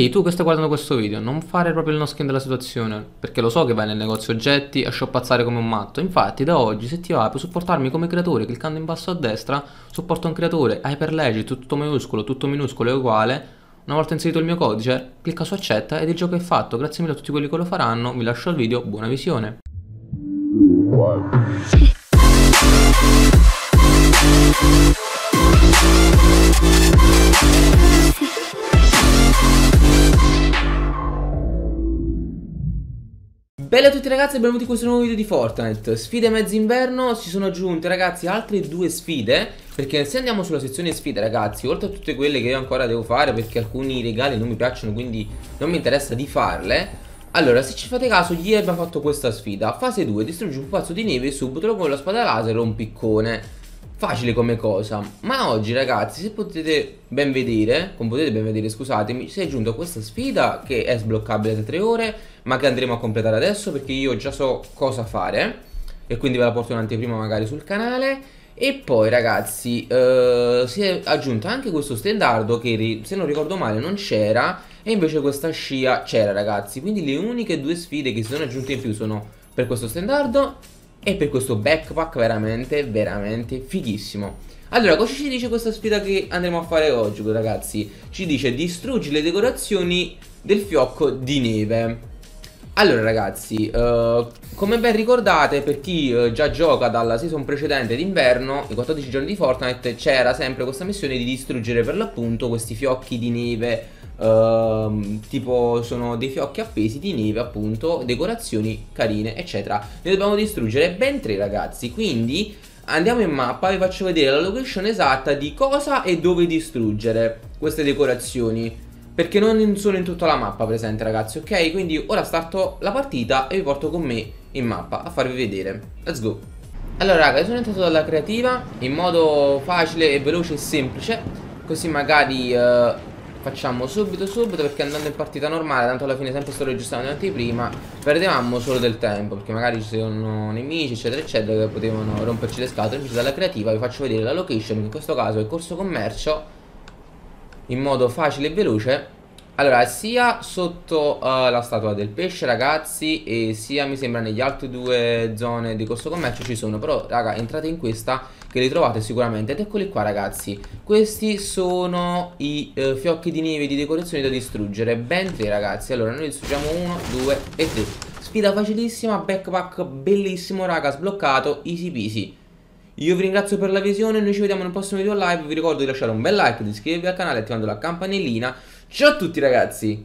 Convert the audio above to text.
Ehi, tu che stai guardando questo video, non fare proprio il no skin della situazione, perché lo so che vai nel negozio oggetti a shoppazzare come un matto. Infatti, da oggi, se ti va, puoi supportarmi come creatore, cliccando in basso a destra, supporto un creatore, Hyperlegit, tutto maiuscolo, tutto minuscolo è uguale. Una volta inserito il mio codice, clicca su accetta ed il gioco è fatto. Grazie mille a tutti quelli che lo faranno, vi lascio il video, buona visione. Bella a tutti ragazzi e benvenuti in questo nuovo video di Fortnite. Sfide mezzo inverno, si sono aggiunte ragazzi altre due sfide Perché se andiamo sulla sezione sfide ragazzi, oltre a tutte quelle che io ancora devo fare Perché alcuni regali non mi piacciono quindi non mi interessa di farle Allora se ci fate caso ieri abbiamo fatto questa sfida. Fase 2, distruggi un pazzo di neve subito con la spada laser o un piccone facile come cosa. Ma oggi ragazzi se potete ben vedere come potete ben vedere scusatemi si è giunto questa sfida che è sbloccabile da 3 ore ma che andremo a completare adesso perché io già so cosa fare e quindi ve la porto in anteprima magari sul canale. E poi ragazzi eh, si è aggiunto anche questo stendardo che se non ricordo male non c'era e invece questa scia c'era ragazzi. Quindi le uniche due sfide che si sono aggiunte in più sono per questo stendardo e per questo backpack veramente, veramente fighissimo. Allora, cosa ci dice questa sfida che andremo a fare oggi, ragazzi? Ci dice distruggi le decorazioni del fiocco di neve. Allora ragazzi, uh, come ben ricordate per chi uh, già gioca dalla season precedente d'inverno, i 14 giorni di Fortnite, c'era sempre questa missione di distruggere per l'appunto questi fiocchi di neve Uh, tipo sono dei fiocchi appesi di neve appunto decorazioni carine eccetera. Ne dobbiamo distruggere ben tre ragazzi. Quindi andiamo in mappa vi faccio vedere la location esatta di cosa e dove distruggere queste decorazioni. Perché non sono in tutta la mappa presente ragazzi ok? Quindi ora starto la partita e vi porto con me in mappa a farvi vedere. Let's go. Allora raga sono entrato dalla creativa in modo facile e veloce e semplice. Così magari uh, Facciamo subito subito perché andando in partita normale Tanto alla fine sempre sto registrando in anteprima Perdevamo solo del tempo Perché magari ci sono nemici eccetera eccetera Che potevano romperci le scatole. Invece dalla creativa vi faccio vedere la location Che in questo caso è corso commercio In modo facile e veloce allora, sia sotto uh, la statua del pesce, ragazzi, e sia mi sembra negli altri due zone di corso commercio ci sono. Però, raga, entrate in questa che li trovate sicuramente. Ed eccoli qua, ragazzi. Questi sono i uh, fiocchi di neve di decorazione da distruggere. Ben tre, ragazzi. Allora, noi distruggiamo uno, due e tre. Sfida facilissima, backpack bellissimo, raga, sbloccato, easy peasy. Io vi ringrazio per la visione, noi ci vediamo nel prossimo video live, vi ricordo di lasciare un bel like, di iscrivervi al canale attivando la campanellina Ciao a tutti ragazzi